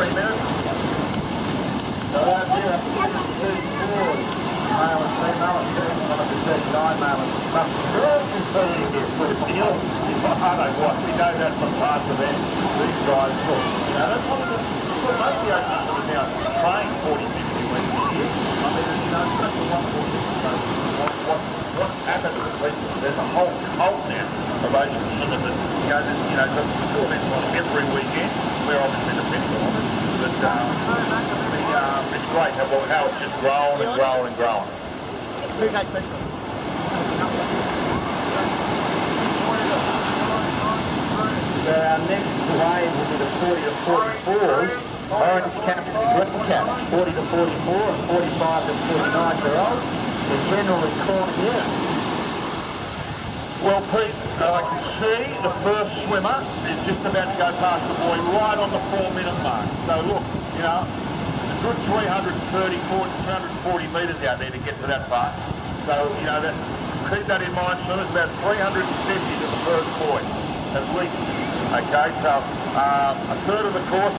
three minutes. So that's it. Two fours. Male and female, and two, one of the 39 male and female. They're all competing here for what, we know you that's one of now trained 40, 50 weeks a year. I mean, you what, happened? There's a whole now of you know, every weekend. We're obviously. But um, the, it's great how, it's just grown and grown and grown. Two guys special. So our next wave will be the 40 to 44s. Orange caps and green caps, 40 to 44 and 45 to 49 year olds. They're generally cornered here. Well, Pete, I can see the first swimmer is just about to go past the buoy right on the four minute mark. So look, you know, a good 330, 340 metres out there to get to that far. So, you know, that, keep that in mind, swimmers, about 350 to the first buoy, at least. Okay, so um, a third of the course